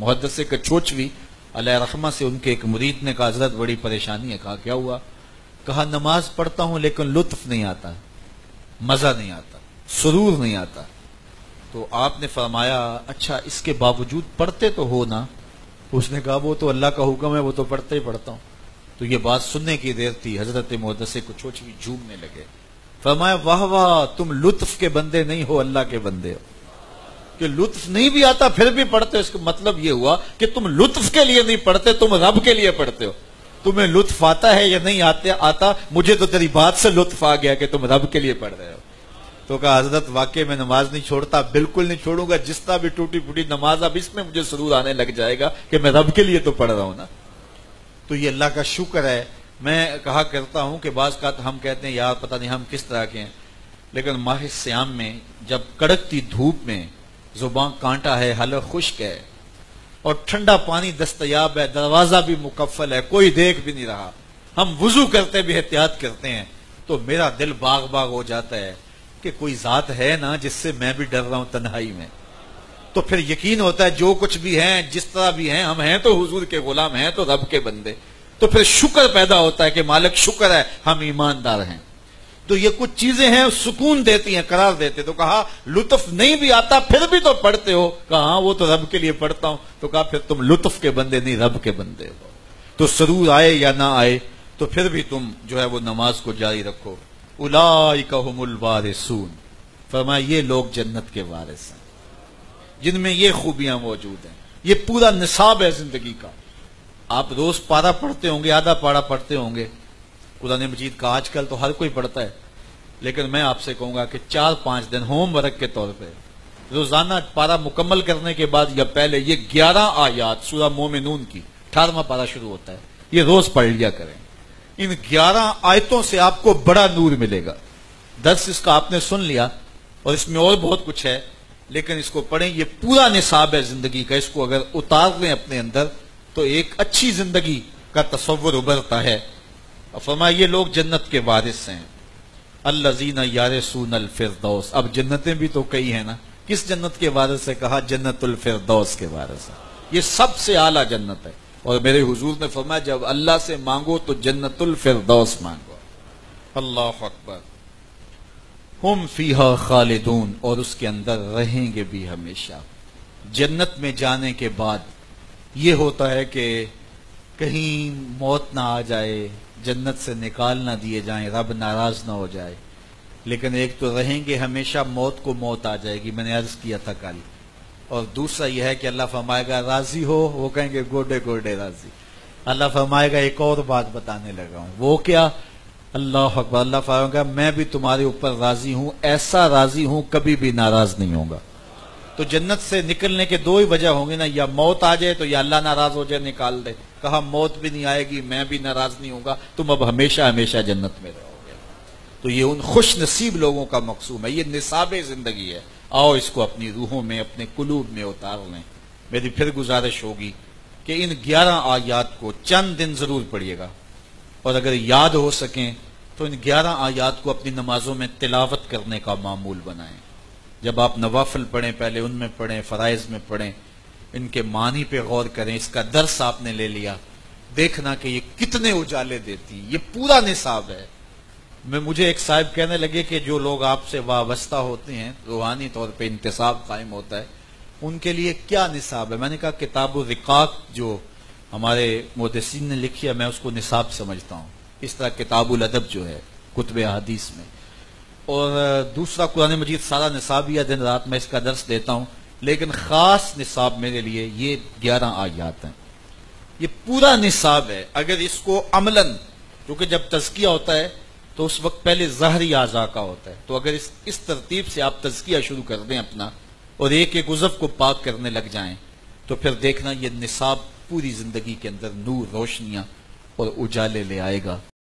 محدث کچوچوی، علیہ رحمہ سے ان کے ایک مرید نے کہا، حضرت، بڑی پریشانی ہے۔ کہا، کیا ہوا؟ کہا، نماز پڑھتا ہوں لیکن لطف نہیں آتا، مزہ نہیں آتا، سرور نہیں آتا۔ تو آپ نے فرمایا اچھا اس کے باوجود پڑھتے تو ہو نا؟ اس نے کہا، وہ تو اللہ کا حکم ہے، وہ تو پڑھتے ہی پڑھتا ہوں۔ تو یہ بات سننے کی دیر تھی، حضرت محدث کو چوچوی جھومنے لگے۔ فرمایا، واہ واہ، تم لطف کے بندے نہیں ہو، اللہ کے بندے ہو۔ کہ لطف نہیں بھی آتا پھر بھی پڑھتے ہو۔ اس کا مطلب یہ ہوا کہ تم لطف کے لیے نہیں پڑھتے، تم رب کے لیے پڑھتے ہو۔ تمہیں لطف آتا ہے یا نہیں آتے، آتا، مجھے تو تیری بات سے لطف آ گیا کہ تم رب کے لیے پڑھ رہے ہو۔ تو کہا، حضرت واقع میں نماز نہیں چھوڑتا، بالکل نہیں چھوڑوں گا، جس طرح بھی ٹوٹی پھوٹی نماز اب اس میں مجھے سرور آنے لگ جائے گا کہ میں رب کے لیے تو پڑھ رہا ہوں نا۔ تو یہ اللہ کا شکر ہے۔ میں کہا کرتا ہوں کہ بعض کا ہم کہتے ہیں یار پتہ نہیں ہم کس طرح کے ہیں۔ لیکن ماہ سیام میں جب کڑکتی دھوپ میں زبان کانٹا ہے حلق خشک ہے۔ اور ٹھنڈا پانی دستیاب ہے، دروازہ بھی مکفل ہے، کوئی دیکھ بھی نہیں رہا۔ ہم وضو کرتے بھی احتیاط کرتے ہیں۔ تو میرا دل باغ باغ ہو جاتا ہے کہ کوئی ذات ہے نا جس سے میں بھی ڈر رہا ہوں تنہائی میں۔ تو پھر یقین ہوتا ہے جو کچھ بھی ہیں، جس طرح بھی ہیں، ہم ہیں تو حضور کے غلام ہیں، تو رب کے بندے۔ تو پھر شکر پیدا ہوتا ہے کہ مالک شکر ہے، ہم ایماندار ہیں۔ تو یہ کچھ چیزیں ہیں، سکون دیتی ہیں، قرار دیتے تو کہا، لطف نہیں بھی آتا، پھر بھی تو پڑھتے ہو۔ کہا ہاں وہ تو رب کے لیے پڑھتا ہوں۔ تو کہا، پھر تم لطف کے بندے نہیں، رب کے بندے ہو۔ تو سرور آئے یا نہ آئے، تو پھر بھی تم جو ہے وہ نماز کو جاری رکھو۔ اولائکہم الوارثون۔ فرمایا، یہ لوگ جنت کے وارث ہیں۔ جن میں یہ خوبیاں موجود ہیں۔ یہ پورا نصاب ہے زندگی کا۔ آپ روز پارا پڑھتے ہوں گے، آدھا پارا پڑھتے ہوں گے۔ قرآن مجید کا آج کل تو ہر کوئی پڑھتا ہے، لیکن میں آپ سے کہوں گا کہ چار پانچ دن ہوم ورک کے طور پہ، روزانہ پارا مکمل کرنے کے بعد یا پہلے یہ گیارہ آیات سورہ مومنون کی اٹھارہواں پارا شروع ہوتا ہے، یہ روز پڑھ لیا کریں۔ ان گیارہ آیتوں سے آپ کو بڑا نور ملے گا۔ درس اس کا آپ نے سن لیا اور اس میں اور بہت کچھ ہے، لیکن اس کو پڑھیں، یہ پورا نصاب ہے زندگی کا۔ اس کو اگر اتار لیں اپنے اندر، تو ایک اچھی زندگی کا تصور ابھرتا ہے۔ فرمایا یہ لوگ جنت کے وارث ہیں۔ الزین یار سون الفردوس۔ اب جنتیں بھی تو کئی ہیں نا۔ کس جنت کے وارث سے کہا، جنت الفردوس کے وارث ہے۔ یہ سب سے اعلیٰ جنت ہے۔ اور میرے حضور نے فرمایا، جب اللہ سے مانگو تو جنت الفردوس مانگو۔ اللہ اکبر۔ ہم فیہا خالدون۔ اور اس کے اندر رہیں گے بھی ہمیشہ۔ جنت میں جانے کے بعد یہ ہوتا ہے کہ کہیں موت نہ آ جائے، جنت سے نکال نہ دیے جائیں، رب ناراض نہ ہو جائے۔ لیکن ایک تو رہیں گے ہمیشہ موت کو موت آ جائے گی، میں نے عرض کیا تھا کل۔ اور دوسرا یہ ہے کہ اللہ فرمائے گا، راضی ہو، وہ کہیں گے گوڈے گوڈے راضی۔ اللہ فرمائے گا، ایک اور بات بتانے لگا ہوں۔ وہ کیا؟ اللہ اکبر، اللہ فرمائے گا، میں بھی تمہارے اوپر راضی ہوں، ایسا راضی ہوں کبھی بھی ناراض نہیں ہوگا تو جنت سے نکلنے کے دو ہی وجہ ہوں گے نا، یا موت آ جائے تو یا اللہ ناراض ہو جائے، نکال دے۔ کہا، موت بھی نہیں آئے گی، میں بھی ناراض نہیں ہوں گا، تم اب ہمیشہ ہمیشہ جنت میں رہو گے۔ تو یہ ان خوش نصیب لوگوں کا مقصوم ہے، یہ نصاب زندگی ہے۔ آؤ اس کو اپنی روحوں میں، اپنے قلوب میں اتار لیں۔ میری پھر گزارش ہوگی کہ ان گیارہ آیات کو چند دن ضرور پڑھیے گا۔ اور اگر یاد ہو سکیں تو ان گیارہ آیات کو اپنی نمازوں میں تلاوت کرنے کا معمول بنائیں۔ جب آپ نوافل پڑھیں، پہلے ان میں پڑھیں، فرائض میں پڑھیں ان کے معنی پہ غور کریں، اس کا درس آپ نے لے لیا۔ دیکھنا کہ یہ کتنے اجالے دیتی یہ پورا نصاب ہے۔ میں، مجھے ایک صاحب کہنے لگے کہ جو لوگ آپ سے وابستہ ہوتے ہیں، روحانی طور پہ انتصاب قائم ہوتا ہے، ان کے لیے کیا نصاب ہے؟ میں نے کہا کتاب و رقاق جو ہمارے مدسین نے لکھی ہے، میں اس کو نصاب سمجھتا ہوں۔ اس طرح کتاب الادب جو ہے، کتب حدیث میں۔ اور دوسرا قرآن مجید، سارا نصاب یا دن رات میں اس کا درس دیتا ہوں۔ لیکن خاص نصاب میرے لیے یہ گیارہ آیات ہیں۔ یہ پورا نصاب ہے۔ اگر اس کو عملاً، کیونکہ جب تزکیہ ہوتا ہے، تو اس وقت پہلے ظاہری اعضاء کا ہوتا ہے۔ تو اگر اس اس ترتیب سے آپ تزکیہ شروع کر دیں اپنا، اور ایک ایک عزف کو پاک کرنے لگ جائیں، تو پھر دیکھنا یہ نصاب پوری زندگی کے اندر نور روشنیاں اور اجالے لے آئے گا۔